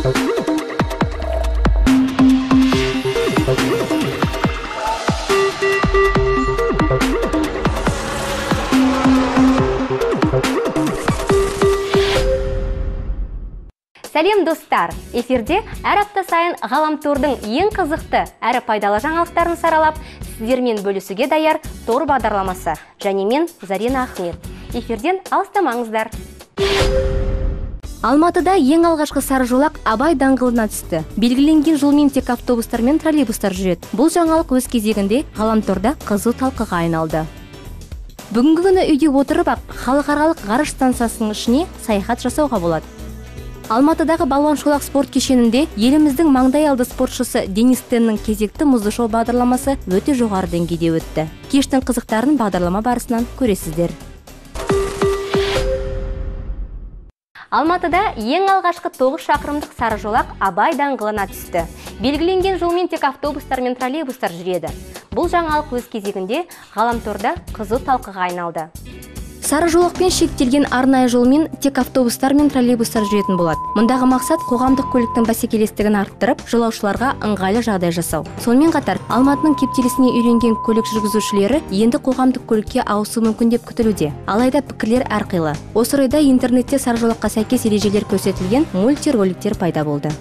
сәлем достар! Эфирде әр апта сайын ғаламтордың ең қызықты әрі пайдалы жаңалықтарын саралап сіздермен бөлісуге даяр тор бағдарламасы. Және мен зарина ахмет. Эфирден алыстамаңыздар! Алматыда ең алғашқы сары жолақ абай даңғылына түсті. Белгіленген жолмен тек автобустар мен троллейбустар жүреді. Бұл жаңалық өз кезегінде ғаламторда қызу талқыға айналды. Бүгінгі күні үйде отырып ақ халықаралық ғарыш станциясының ішіне саяхат жасауға болады. Алматыдағы балуан шолақ спорт кешенінде еліміздің маңдай алды спортшысы денис теннің кезекті мұзды шоу бағдарламасы өте жоғары деңгейде өтті. Кештің қызықтарын бағдарлама барысынан көресіздер. Алматыда ең алғашқы 9 шақырымдық сары жолақ абай даңғылына түсті. Белгіленген жолмен тек автобустар мен троллейбустар жүреді. Бұл жаңалық өз кезегінде ғаламторда қызу талқыға айналды. Сары жолақпен шектелген арнайы жолмен тек автобустар мен троллейбустар жүретін болады. Мұндағы мақсат қоғамдық көліктің бәсекелестігін арттырып жолаушыларға ыңғайлы жағдай жасау. Сонымен қатар алматының кептелісіне үйренген көлік жүргізушілері енді қоғамдық көлікке ауысуы мүмкін деп күтілуде. Алайда пікірлер әрқилы. Осы орайда интернетте сары жолаққа сәйкес ережелер көрсетілген мультироликтер пайда болды.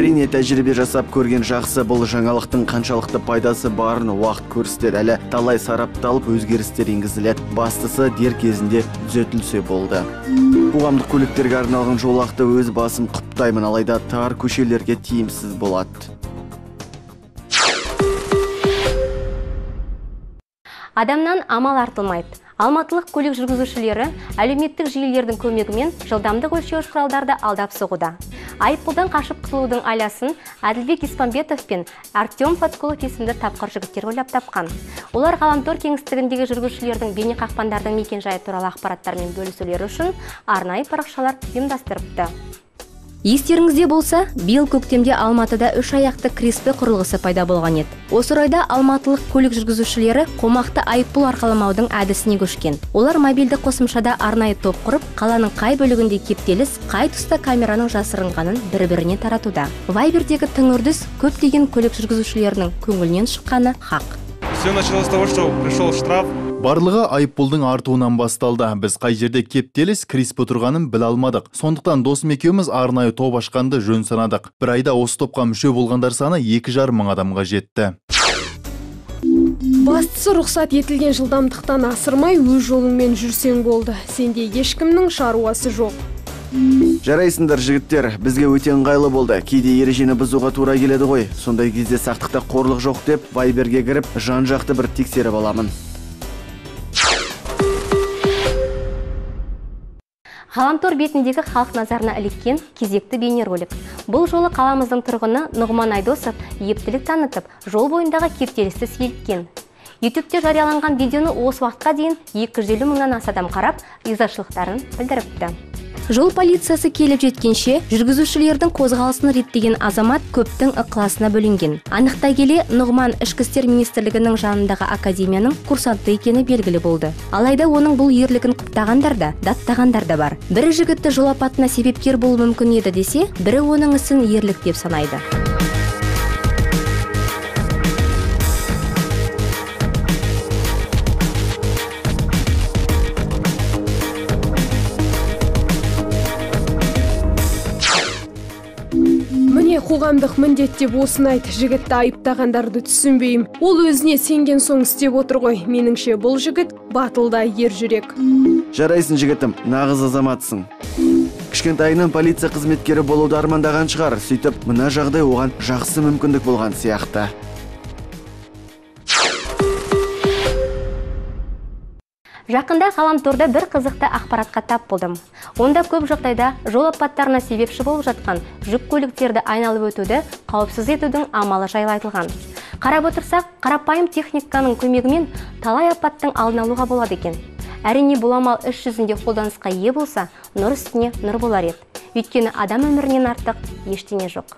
Әрине тәжірибе жасап көрген жақсы бұл жаңалықтың қаншалықты пайдасы барын уақыт көрсетеді әлі талай сарапталып өзгерістер енгізіледі бастысы дер кезінде түзетілсе болды. Қоғамдық көліктерге арналған жолақты өз басым құптаймын. Алайда тар көшелерге тиімсіз болады адамнан амал артылмайды. Алматылық көлік жүргізушілері әлеуметтік желілердің көмегімен жылдамдық өлшеуіш құралдарды алдап соғуда. Айыппұлдан қашып құтылудың айласын әділбек испанбетов пен артем фаткулов есімді тапқыр жігіттер ойлап тапқан. Олар ғаламтор кеңістігіндегі жүргізушілердің бейнеқақпандардың мекенжайы туралы ақпараттармен бөлісулері үшін арнайы парақшалар ұйымдастырыпты. Естеріңізде болса биыл көктемде алматыда үш аяқты креспе құрылғысы пайда болған еді. Осы орайда алматылық көлік жүргізушілері қомақты айыппұл арқаламаудың әдісіне көшкен. Олар мобильді қосымшада арнайы топ құрып қаланың қай бөлігінде кептеліс қай тұста камераның жасырынғанын бір біріне таратуда. Вайбердегі тың үрдіс көптеген көлік жүргізушілерінің көңілінен шыққаны хақ. Все началось с того что пришел штраф. Барлығы айыппұлдың артуынан басталды. Біз қай жерде кептеліс кіріспе тұрғанын біле алмадық. Сондықтан досым екеуміз арнайы топ ашқанды жөн санадық. Бір айда осы топқа мүше болғандар саны екі жарым мың адамға жетті. Бастысы рұқсат етілген жылдамдықтан асырмай өз жолыңмен жүрсең болды. Сенде ешкімнің шаруасы жоқ. Жарайсыңдар жігіттер. Бізге өте ыңғайлы болды. Кейде ережені бұзуға тура келеді ғой. Сондай кезде сақтықта қорлық жоқ деп вайберге кіріп жан жақты бір тексеріп аламын. Ғаламтор бетіндегі халық назарына іліккен кезекті бейнеролик. Бұл жолы қаламыздың тұрғыны нұғман айдосов ептілік танытып жол бойындағы кептелісті сейілткен. Ютубте жарияланған видеоны осы уақытқа дейін 250 мыңнан аса адам қарап ризашылықтарын білдіріпті. Жол полициясы келіп жеткенше жүргізушілердің қозғалысын реттеген азамат көптің ықыласына бөленген. Анықтай келе нұғман ішкі істер министрлігінің жанындағы академияның курсанты екені белгілі болды. Алайда оның бұл ерлігін құптағандар да даттағандар да бар. Бірі жігітті жол апатына себепкер болуы мүмкін еді десе бірі оның ісін ерлік деп санайды. Қоғамдық міндет деп осыны айт. Жігітті айыптағандарды түсінбеймін. Ол өзіне сенген соң істеп отыр ғой. Меніңше бұл жігіт батылда ер жүрек. Жарайсың жігітім. Нағыз азаматсың. Кішкентайынан полиция қызметкері болуды армандаған шығар. Сөйтіп мына жағдай оған жақсы мүмкіндік болған сияқты. Жақында ғаламторда бір қызықты ақпаратқа тап болдым. Онда көп жағдайда жол апаттарына себепші болып жатқан жүк көліктерді айналып өтуді қауіпсіз етудің амалы жайлы айтылған. Қарап отырсақ қарапайым техниканың көмегімен талай апаттың алдын алуға болады екен. Әрине бұл амал іс жүзінде қолданысқа ие болса нұр үстіне нұр болар еді. Өйткені адам өмірінен артық ештеңе жоқ.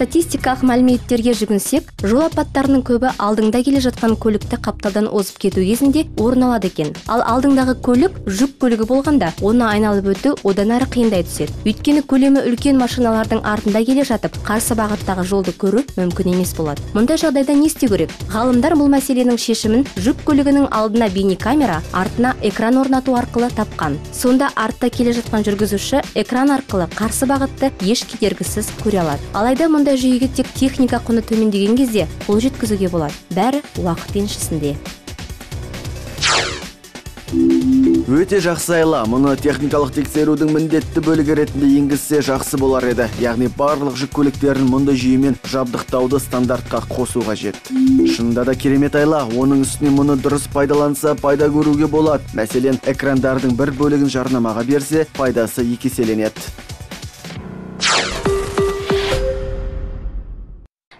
Статистикалық мәліметтерге жүгінсек жол апаттарының көбі алдыңда келе жатқан көлікті қапталдан озып кету кезінде орын алады екен. Ал алдыңдағы көлік жүк көлігі болғанда оны айналып өту одан әрі қиындай түседі. Өйткені көлемі үлкен машиналардың артында келе жатып қарсы бағыттағы жолды көру мүмкін емес болады. Мұндай жағдайда не істеу керек? Ғалымдар бұл мәселенің шешімін жүк көлігінің алдына бейнекамера артына экран орнату арқылы тапқан. Сонда артта келе жатқан жүргізуші экран арқылы қарсы бағытты еш кедергісіз көре алады. Алайда мұндай жүйеге тек техника құны төмендеген кезде қол жеткізуге болады. Бәрі уақыт еншісінде. Өте жақсы айла. Мұны техникалық тексерудің міндетті бөлігі ретінде енгізсе жақсы болар еді. Яғни барлық жүк көліктерін мұндай жүйемен жабдықтауды стандартқа қосу қажет. Шынында да керемет айла. Оның үстіне мұны дұрыс пайдаланса пайда көруге болады. Мәселен экрандардың бір бөлігін жарнамаға берсе пайдасы екі еселенеді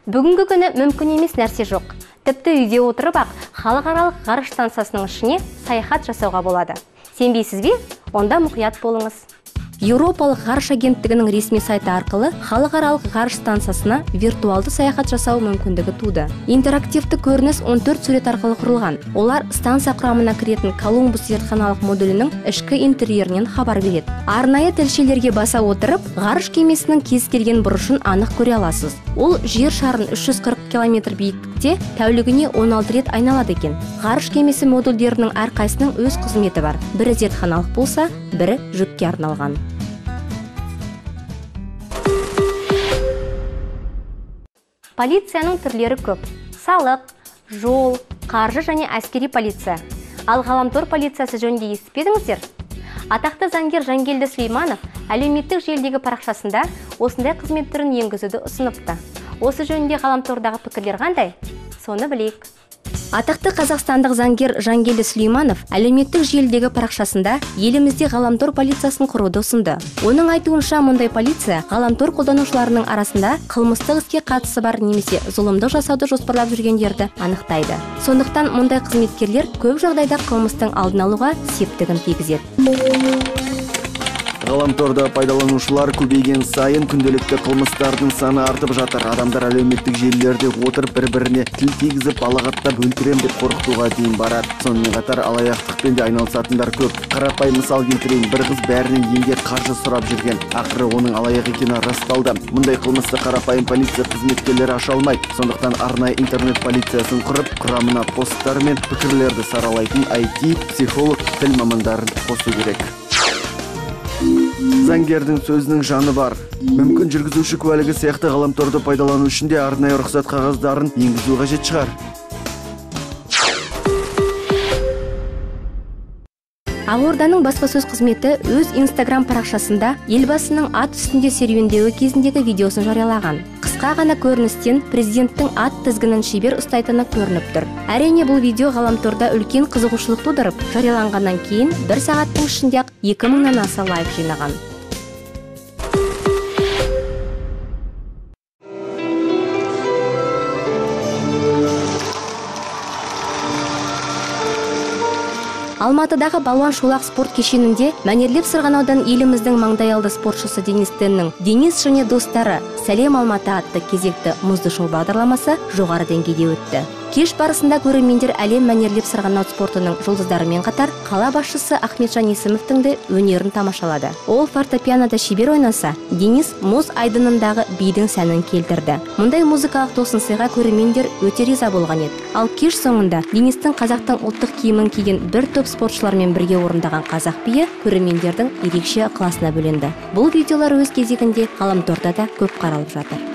бүгінгі күні мүмкін емес нәрсе жоқ. Тіпті үйде отырып ақ халықаралық ғарыш станциясының ішіне саяхат жасауға болады. Сенбейсіз бе онда мұқият болыңыз. Еуропалық ғарыш агенттігінің ресми сайты арқылы халықаралық ғарыш станциясына виртуалды саяхат жасау мүмкіндігі туды. Интерактивті көрініс 14 сурет арқылы құрылған. Олар станция құрамына кіретін колумбус зертханалық модулінің ішкі интерьерінен хабар береді. Арнайы тілшелерге баса отырып ғарыш кемесінің кез келген бұрышын анық көре аласыз. Ол жер шарын 340 километр биіктікте тәулігіне 16 рет айналады екен. Ғарыш кемесі модульдерінің әрқайсының өз қызметі бар. Бірі зертханалық болса бірі жүкке арналған. Полицияның түрлері көп. Салық жол қаржы және әскери полиция. Ал ғаламтор полициясы жөнінде естіп пе едіңіздер? Атақты заңгер жангелді сүлейманов әлеуметтік желідегі парақшасында осындай қызмет түрін енгізуді ұсыныпты. Осы жөнінде ғаламтордағы пікірлер қандай? Соны білейік. Атақты қазақстандық заңгер жангелді сүлейманов әлеуметтік желідегі парақшасында елімізде ғаламтор полициясын құруды ұсынды. Оның айтуынша мұндай полиция ғаламтор қолданушыларының арасында қылмыстық іске қатысы бар немесе зұлымдық жасауды жоспарлап жүргендерді анықтайды. Сондықтан мұндай қызметкерлер көп жағдайда қылмыстың алдын алуға септігін тигізеді. Ғаламторда пайдаланушылар көбейген сайын күнделікті қылмыстардың саны артып жатыр. Адамдар әлеуметтік желілерде отырып бір біріне тіл тигізіп балағаттап өлтірем деп қорқытуға дейін барады. Сонымен қатар алаяқтықпен де айналысатындар көп. Қарапайым мысал келтірейін. Бір қыз бәрінен емге қаржы сұрап жүрген. Ақыры оның алаяқ екені расталды. Мұндай қылмысты қарапайым полиция қызметкерлері аша алмайды сондықтан арнайы интернет полициясын құрып құрамына посттар мен пікірлерді саралайтын IT психолог тіл мамандарын қосу керек. Заңгердің сөзінің жаны бар. Мүмкін жүргізуші куәлігі сияқты ғаламторды пайдалану үшін де арнайы рұқсат қағаздарын енгізу қажет шығар. Ақорданың баспасөз қызметі өз инстаграм парақшасында елбасының ат үстінде серуендеуі кезіндегі видеосын жариялаған. Қысқа ғана көріністен президенттің ат тізгінін шебер ұстайтыны көрініп тұр. Әрине бұл видео ғаламторда үлкен қызығушылық тудырып жарияланғаннан кейін бір сағаттың ішінде ақ екі мыңнан аса лайк жинаған. Алматыдағы балуан шолақ спорт кешенінде мәнерлеп сырғанаудан еліміздің маңдайалды спортшысы денис теннің денис және достары сәлем алматы атты кезекті мұзды шоу бағдарламасы жоғары деңгейде өтті. Кеш барысында көрермендер әлем мәнерлеп сырғанау спортының жұлдыздарымен қатар қала басшысы ахметжан есімовтің де өнерін тамашалады. Ол фортепианода шебер ойнаса денис мұз айдынындағы бидің сәнін келтірді. Мұндай музыкалық тосын сыйға көрермендер өте риза болған еді. Ал кеш соңында денистің қазақтың ұлттық киімін киген бір топ спортшылармен бірге орындаған қазақ биі көрермендердің ерекше ықыласына бөленді. Бұл видеолар өз кезегінде ғаламторда да көп қаралып жатыр.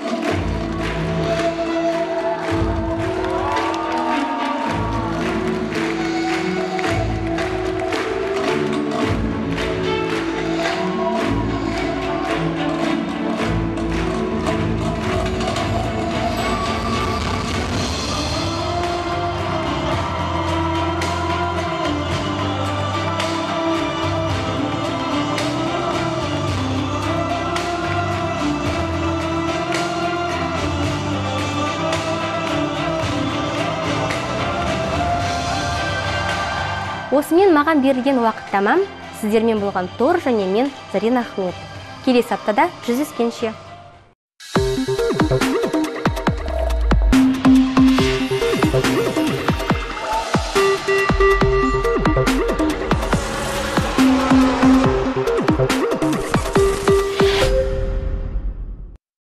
Осымен маған берілген уақыт тамам сіздермен болған тор және мен зарина ахмет. Келесі аптада жүздескенше.